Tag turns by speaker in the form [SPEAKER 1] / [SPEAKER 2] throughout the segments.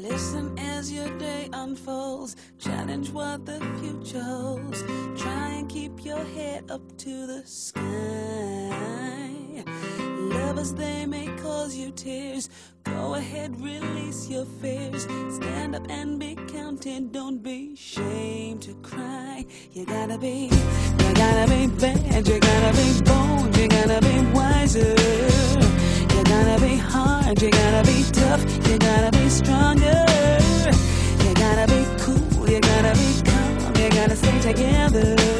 [SPEAKER 1] Listen as your day unfolds. Challenge what the future holds. Try and keep your head up to the sky. Lovers, they may cause you tears. Go ahead, release your fears. Stand up and be counted. Don't be ashamed to cry. You gotta be, you gotta be bad. You gotta be bold. You gotta be wiser. You gotta be hard. You gotta be tough. You gotta be stronger. Let's sing together.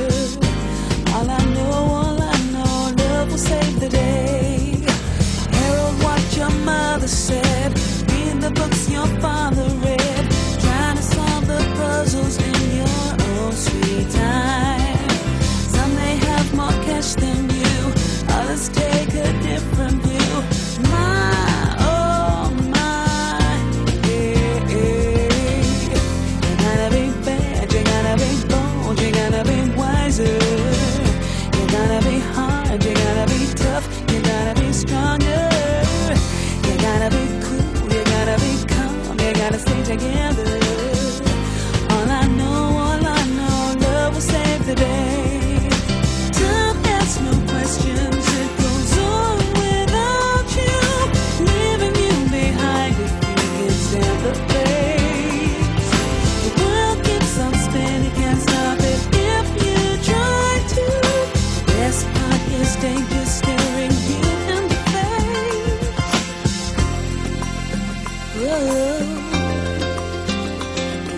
[SPEAKER 1] love.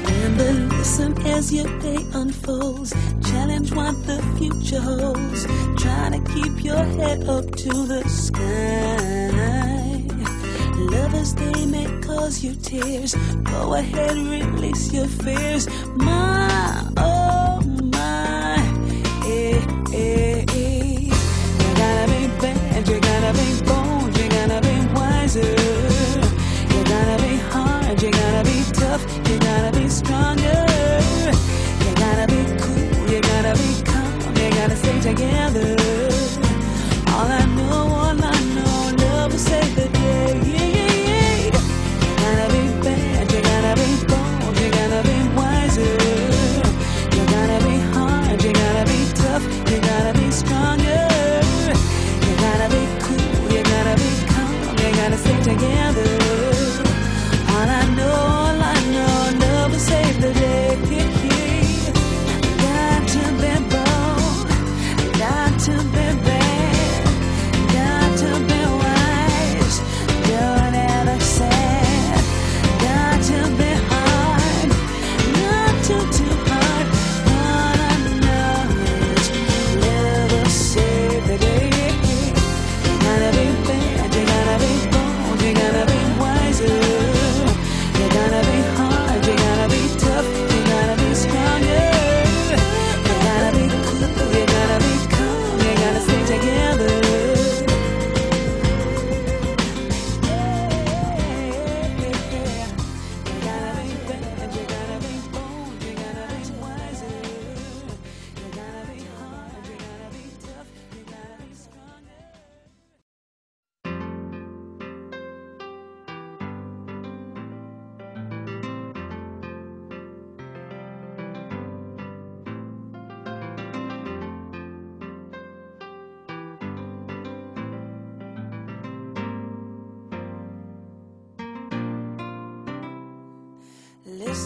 [SPEAKER 1] Remember, listen as your day unfolds. Challenge what the future holds. Trying to keep your head up to the sky. Lovers, they may cause you tears. Go ahead, release your fears. My, oh. together.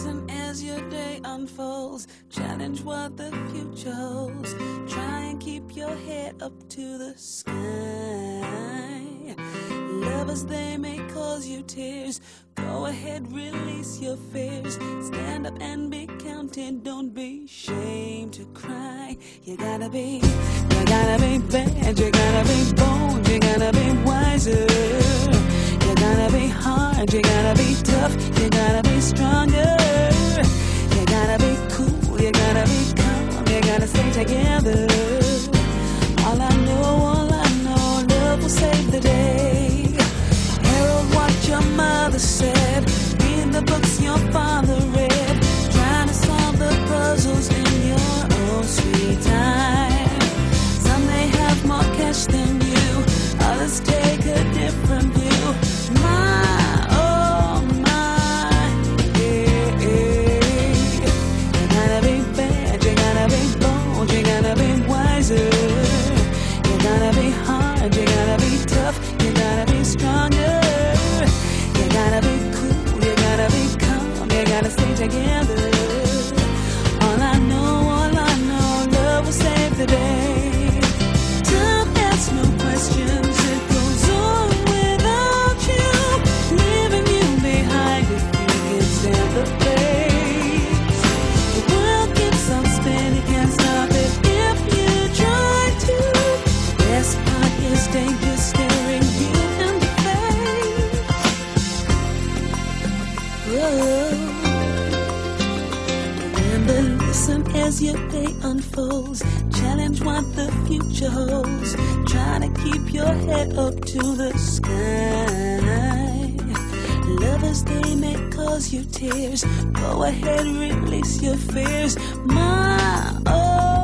[SPEAKER 1] Listen as your day unfolds. Challenge what the future holds. Try and keep your head up to the sky. Lovers, they may cause you tears. Go ahead, release your fears. Stand up and be counted. Don't be ashamed to cry. You gotta be, you gotta be bad. You gotta be bold. You gotta be wiser. You gotta be hard. You gotta be tough. You gotta be stronger. together. again. as your day unfolds. Challenge what the future holds. Trying to keep your head up to the sky. Lovers, they may cause you tears. Go ahead, release your fears. My, oh.